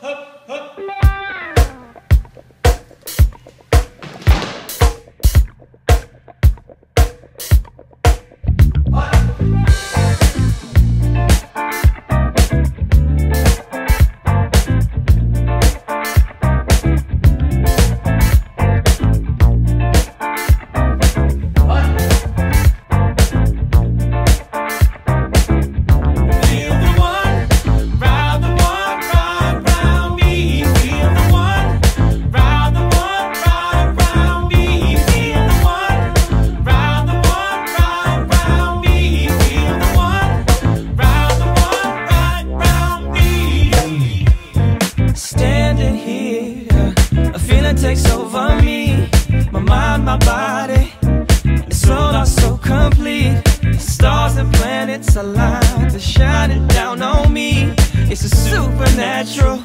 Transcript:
Feel here, a feeling takes over me. My mind, my body. It's flow not so complete. Stars and planets align. They're shining down on me. It's a supernatural